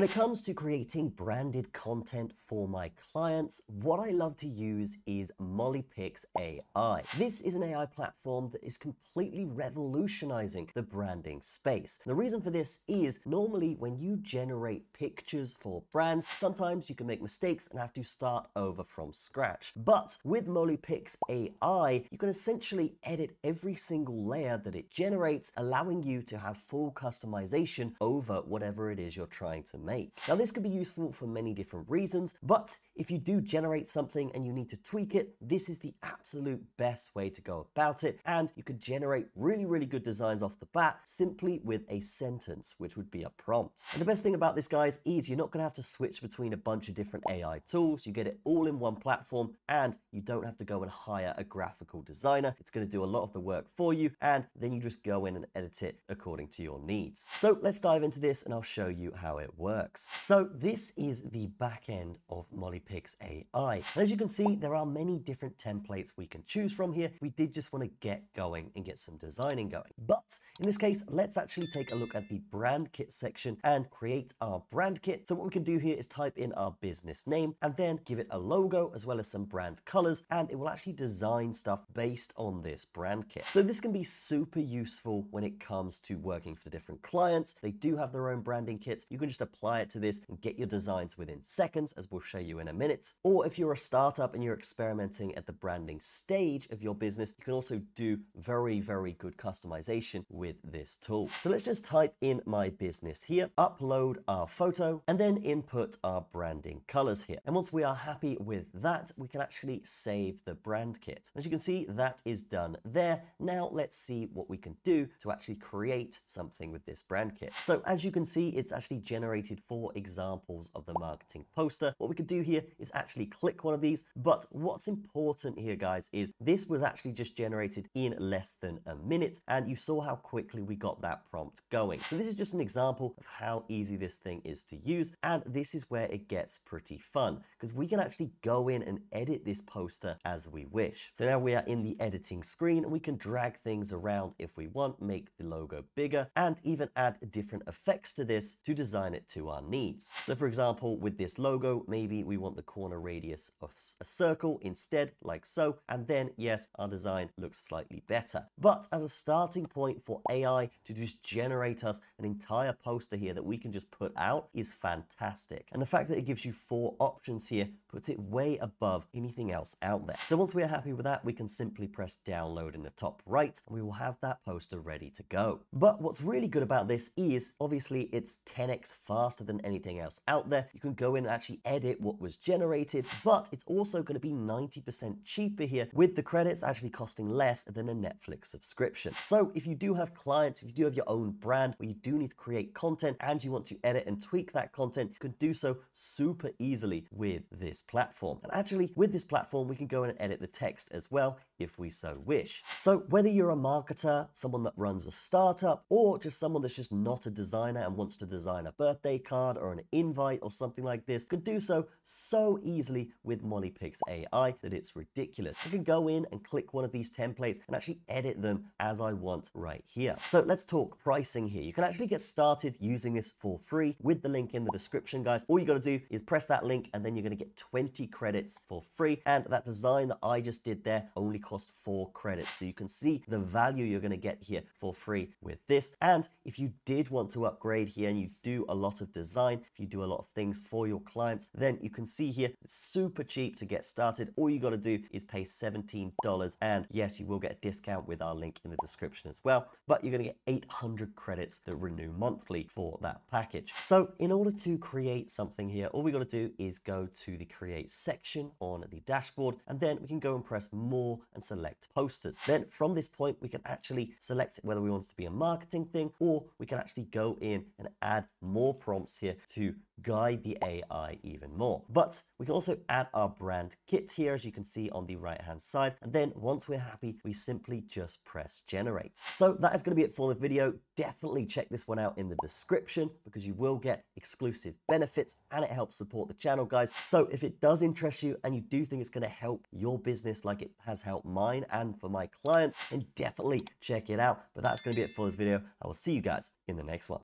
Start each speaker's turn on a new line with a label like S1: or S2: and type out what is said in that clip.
S1: When it comes to creating branded content for my clients, what I love to use is MolyPix AI. This is an AI platform that is completely revolutionizing the branding space. The reason for this is normally when you generate pictures for brands, sometimes you can make mistakes and have to start over from scratch. But with MolyPix AI, you can essentially edit every single layer that it generates, allowing you to have full customization over whatever it is you're trying to make make. Now this could be useful for many different reasons, but if you do generate something and you need to tweak it, this is the absolute best way to go about it. And you could generate really, really good designs off the bat simply with a sentence, which would be a prompt. And the best thing about this, guys, is you're not gonna have to switch between a bunch of different AI tools. You get it all in one platform and you don't have to go and hire a graphical designer. It's gonna do a lot of the work for you and then you just go in and edit it according to your needs. So let's dive into this and I'll show you how it works works. So this is the back end of MolyPix AI. And as you can see, there are many different templates we can choose from here. We did just want to get going and get some designing going. But in this case, let's actually take a look at the brand kit section and create our brand kit. So what we can do here is type in our business name and then give it a logo as well as some brand colors, and it will actually design stuff based on this brand kit. So this can be super useful when it comes to working for different clients. They do have their own branding kits. You can just apply apply it to this and get your designs within seconds, as we'll show you in a minute. Or if you're a startup and you're experimenting at the branding stage of your business, you can also do very, very good customization with this tool. So let's just type in my business here, upload our photo, and then input our branding colors here. And once we are happy with that, we can actually save the brand kit. As you can see, that is done there. Now let's see what we can do to actually create something with this brand kit. So as you can see, it's actually generated four examples of the marketing poster. What we could do here is actually click one of these, but what's important here, guys, is this was actually just generated in less than a minute, and you saw how quickly we got that prompt going. So this is just an example of how easy this thing is to use, and this is where it gets pretty fun, because we can actually go in and edit this poster as we wish. So now we are in the editing screen, and we can drag things around if we want, make the logo bigger, and even add different effects to this to design it to our needs. So for example, with this logo, maybe we want the corner radius of a circle instead, like so. And then yes, our design looks slightly better. But as a starting point for AI to just generate us an entire poster here that we can just put out is fantastic. And the fact that it gives you four options here puts it way above anything else out there. So once we are happy with that, we can simply press download in the top right and we will have that poster ready to go. But what's really good about this is obviously it's 10x faster faster than anything else out there. You can go in and actually edit what was generated, but it's also going to be 90% cheaper here with the credits actually costing less than a Netflix subscription. So if you do have clients, if you do have your own brand where you do need to create content and you want to edit and tweak that content, you can do so super easily with this platform. And actually with this platform, we can go in and edit the text as well if we so wish. So whether you're a marketer, someone that runs a startup, or just someone that's just not a designer and wants to design a birthday card or an invite or something like this could do so so easily with MolyPix AI that it's ridiculous. I can go in and click one of these templates and actually edit them as I want right here. So let's talk pricing here. You can actually get started using this for free with the link in the description, guys. All you got to do is press that link and then you're going to get 20 credits for free. And that design that I just did there only cost four credits. So you can see the value you're going to get here for free with this. And if you did want to upgrade here and you do a lot of design, if you do a lot of things for your clients, then you can see here it's super cheap to get started. All you got to do is pay $17. And yes, you will get a discount with our link in the description as well. But you're going to get 800 credits that renew monthly for that package. So in order to create something here, all we got to do is go to the create section on the dashboard, and then we can go and press more and select posters. Then from this point, we can actually select whether we want it to be a marketing thing, or we can actually go in and add more prompts prompts here to guide the AI even more. But we can also add our brand kit here, as you can see on the right hand side. And then once we're happy, we simply just press generate. So that is going to be it for the video. Definitely check this one out in the description because you will get exclusive benefits and it helps support the channel, guys. So if it does interest you and you do think it's going to help your business like it has helped mine and for my clients, then definitely check it out. But that's going to be it for this video. I will see you guys in the next one.